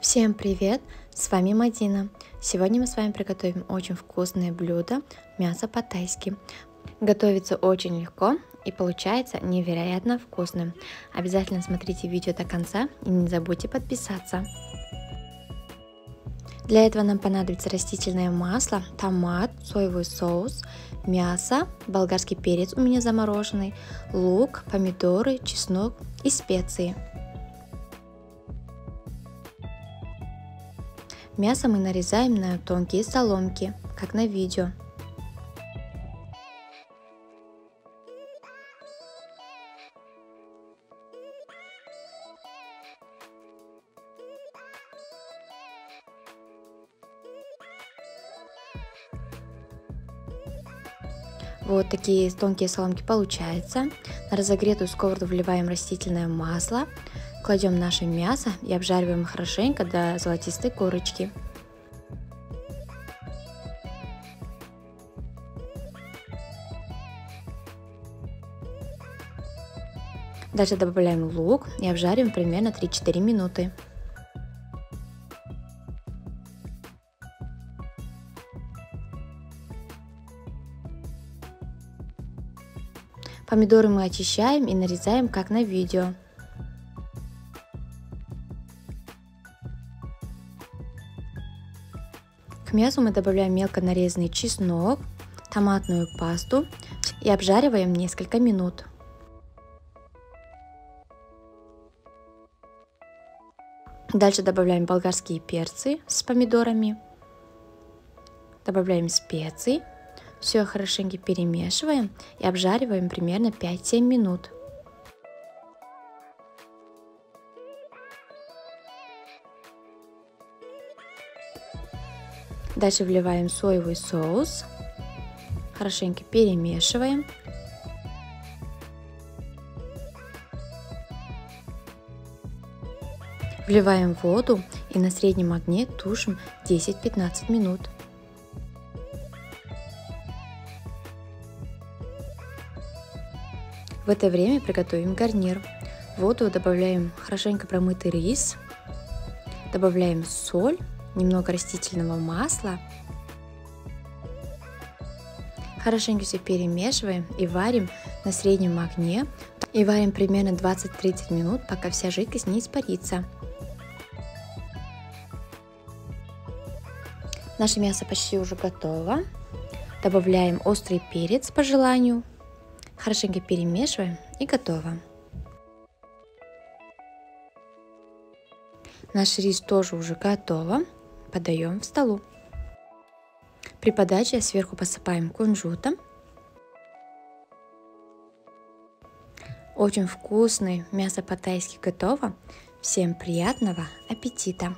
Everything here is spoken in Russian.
Всем привет! С вами Мадина. Сегодня мы с вами приготовим очень вкусное блюдо мясо по-тайски. Готовится очень легко и получается невероятно вкусным. Обязательно смотрите видео до конца и не забудьте подписаться. Для этого нам понадобится растительное масло, томат, соевый соус, мясо, болгарский перец у меня замороженный, лук, помидоры, чеснок и специи. Мясо мы нарезаем на тонкие соломки, как на видео. Вот такие тонкие соломки получаются. На разогретую сковороду вливаем растительное масло, Кладем наше мясо и обжариваем хорошенько до золотистой корочки. Дальше добавляем лук и обжариваем примерно 3-4 минуты. Помидоры мы очищаем и нарезаем, как на видео. К мясу мы добавляем мелко нарезанный чеснок, томатную пасту и обжариваем несколько минут. Дальше добавляем болгарские перцы с помидорами. Добавляем специи. Все хорошенько перемешиваем и обжариваем примерно 5-7 минут. Дальше вливаем соевый соус. Хорошенько перемешиваем. Вливаем воду и на среднем огне тушим 10-15 минут. В это время приготовим гарнир. В воду добавляем хорошенько промытый рис, добавляем соль немного растительного масла. Хорошенько все перемешиваем и варим на среднем огне. И варим примерно 20-30 минут, пока вся жидкость не испарится. Наше мясо почти уже готово. Добавляем острый перец по желанию. Хорошенько перемешиваем и готово. Наш рис тоже уже готово подаем в столу. При подаче сверху посыпаем кунжутом. Очень вкусный, мясо по-тайски готово. Всем приятного аппетита!